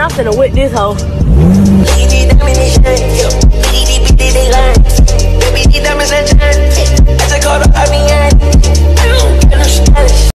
I'm finna whip this hoe.